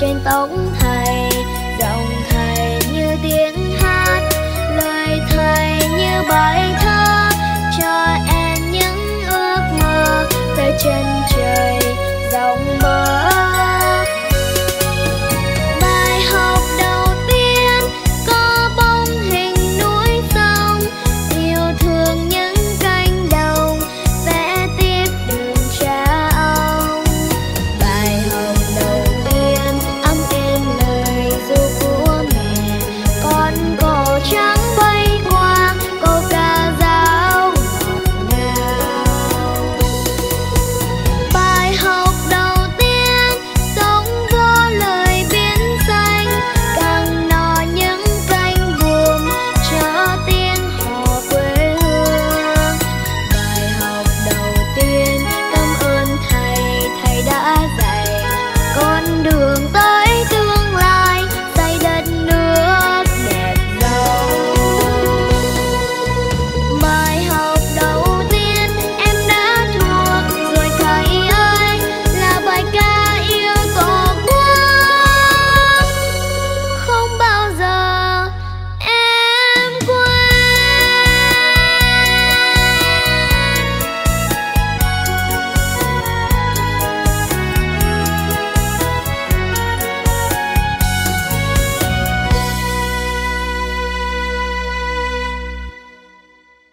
trên tóc